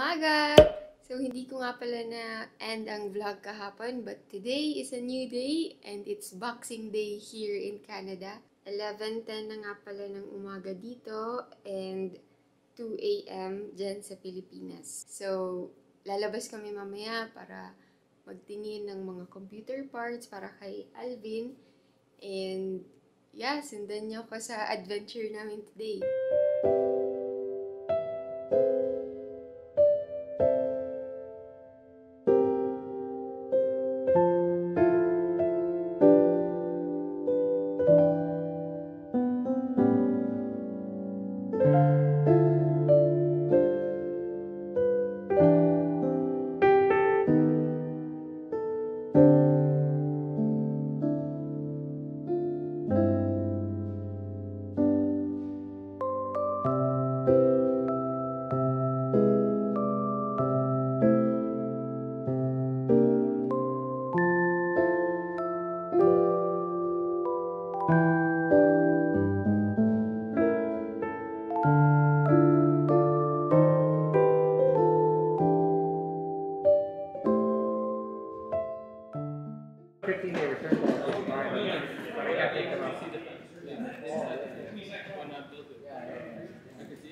umaga! So, hindi ko nga pala na end ang vlog kahapon, but today is a new day and it's Boxing Day here in Canada. 11.10 na nga pala ng umaga dito and 2 a.m. dyan sa Pilipinas. So, lalabas kami mamaya para magtingin ng mga computer parts para kay Alvin. And yeah, sundan niyo ako sa adventure namin today.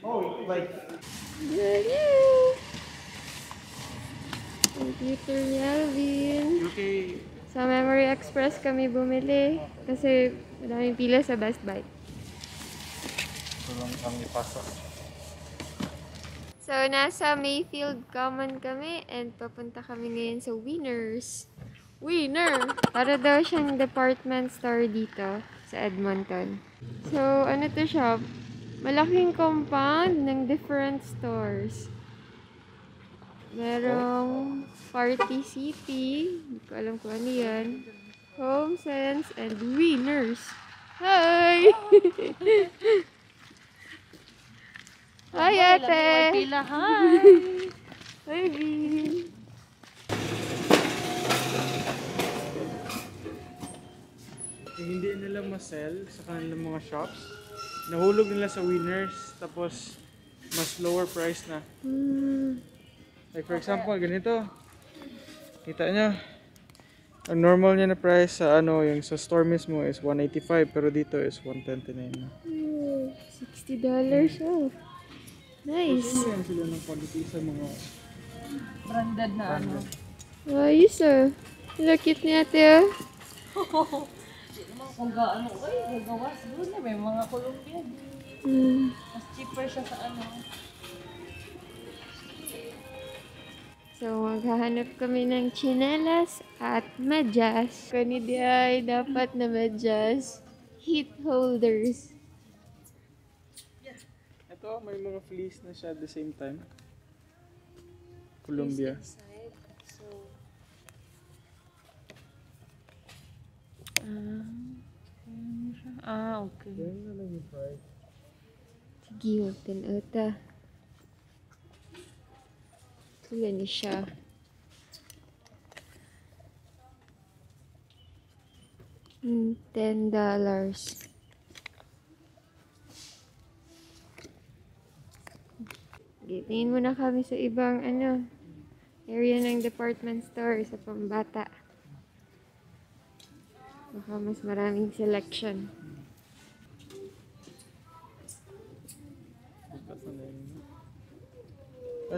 Oh, like Yay! Computer ni Alvin. UK. Sa Memory Express kami bumili kasi madaming pila sa Best Buy. Tulong kami pasok. So, nasa Mayfield Common kami and papunta kami ngayon sa Winners. Winner! Para daw siyang department store dito sa Edmonton. So, ano to siya? Malaking compound ng different stores. Merong Party City. Hindi ko alam kung ano yan. Home Sense and Winners. Hi! Hi, ate! Hi! Hi, Vin! Yung hindi nila ma-sell sa kanilang mga shops, nahulog nila sa winners, tapos mas lower price na. Hmm. Like for example, ganito. Kita nyo. Ang normal niya na price sa ano, yung sa store mismo is 185 pero dito is 129 na. Oh, $60 off. Nice. Yan sila ng quality sa mga Branded na ano. Ayos ah. Lakit ni ate ah. Kung gaano, ay, gagawa. Siguro na may mga Colombia. Hmm. Mas cheaper siya sa ano. So, maghahanap kami ng chinelas at medyas. Kani di ay dapat na medyas. Heat holders. Ito, may mga fleece na siya at the same time. Colombia. Ah, okay. Yan na lang yung price. Sige, huwag ata. Sila ni siya. Hmm, ten dollars. Tingin muna kami sa ibang ano area ng department store sa pambata. Baka mas maraming selection.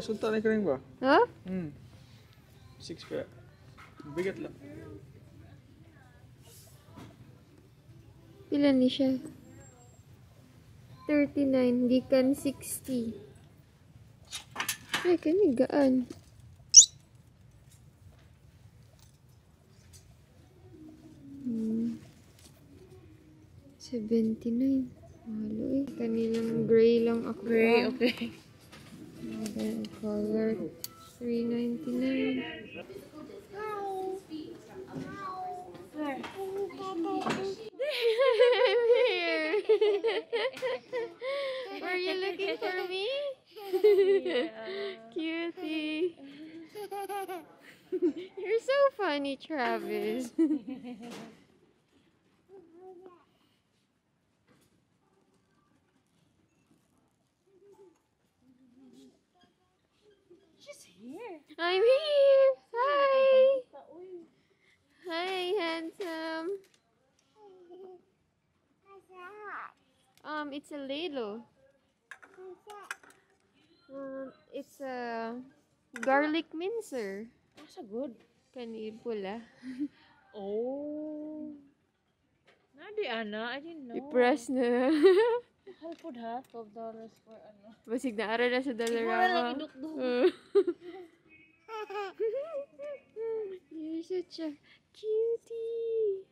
Ay, sultan ka rin ba? Oh? Hmm. Six kaya. Bigat lang. Pila ni siya? 39, di kan 60. Ay, kani gaan. Hmm. 79. Mahalo eh. Kanilang gray lang ako. Gray, ah. Okay. Modern color. 399. I'm here. Were you looking for me? Cutie. You're so funny, Travis. I'm here! Hi! Hi, handsome! Um, it's a ladle. Um, it's a garlic mincer. Asa good? Kani pula. Oh. Nadi ana, I didn't know. I-press na. Mahal po ha, $12 for ano. Basig na ara na sa Mura lang Dollarama. idukduk. You're such a cutie.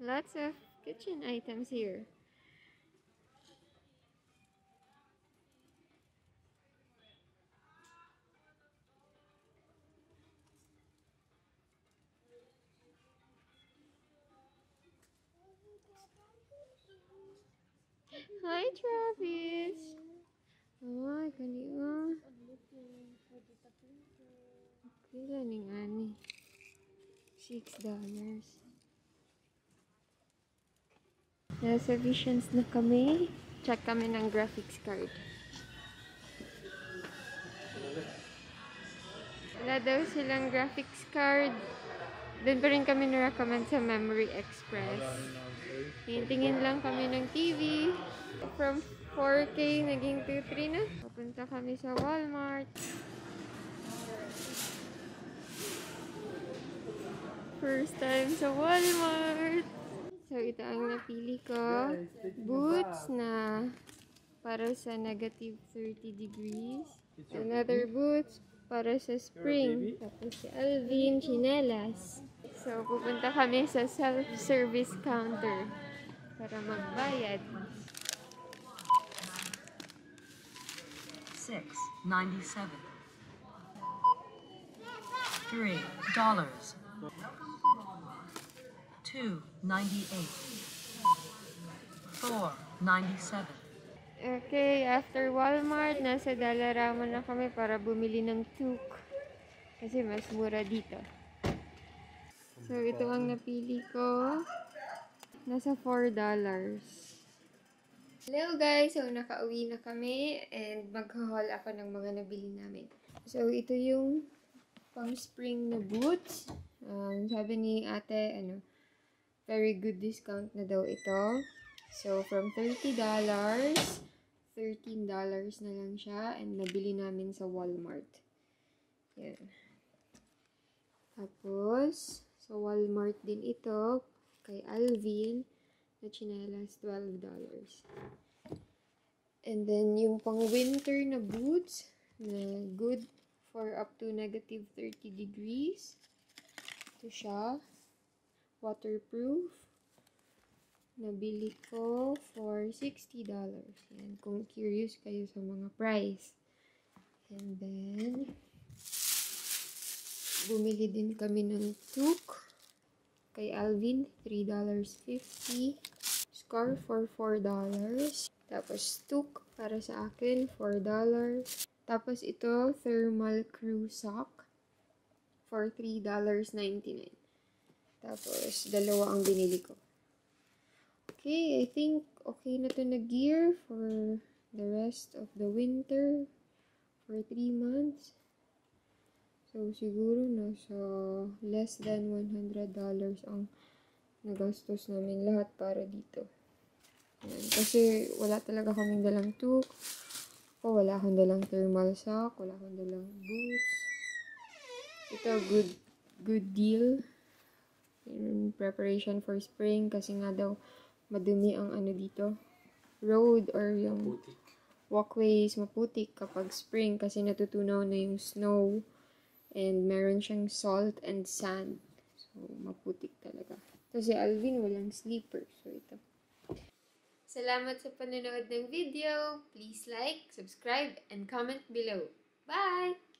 Lots of kitchen items here. Hi, Travis. Ay, kani ah. Pila ning ani? Six dollars. Nasa Visions na kami. Check kami ng graphics card. Wala daw silang graphics card. Doon pa rin kami na-recommend sa Memory Express. Tingin lang kami ng TV. From 4K, naging 2.3 na. Papunta kami sa Walmart. First time sa Walmart. So, ito ang napili ko. Boots na para sa negative 30 degrees. Another boots para sa spring. Tapos si Alvin, chinelas. So, pupunta kami sa self-service counter para magbayad. Six ninety-seven. Three dollars. Two ninety-eight. Four ninety-seven. Okay, after Walmart, nasa Dollarama na kami para bumili ng toque. Kasi mas mura dito. So, ito ang napili ko. Nasa $4. Hello guys! So, nakauwi na kami and mag-haul ako ng mga nabili namin. So, ito yung pang spring na boots. Um, sabi ni ate, ano, very good discount na daw ito. So, from $30, $13 na lang siya and nabili namin sa Walmart. Yan. Tapos, sa Walmart din ito, kay Alvin, na chinelas, $12. And then, yung pang winter na boots, na good for up to negative 30 degrees. Ito siya. Waterproof. Nabili ko for $60. Yan, kung curious kayo sa mga price. And then, bumili din kami ng toque. Kay Alvin, $3.50. Scarf for $4. Tapos, toque para sa akin, $4. Tapos, ito, thermal crew sock for $3.99. Tapos, dalawa ang binili ko. Okay, I think okay na to na gear for the rest of the winter for 3 months. So, siguro nasa less than $100 ang nagastos namin lahat para dito. Yan. Kasi wala talaga kaming dalang toque. O, wala akong dalang thermal sock. Wala akong dalang boots. Ito, good, good deal. In preparation for spring kasi nga daw madumi ang ano dito. Road or yung walkways maputik kapag spring kasi natutunaw na yung snow and meron siyang salt and sand. So, maputik talaga. Ito si Alvin, walang sleeper. So, ito. Salamat sa panonood ng video. Please like, subscribe, and comment below. Bye!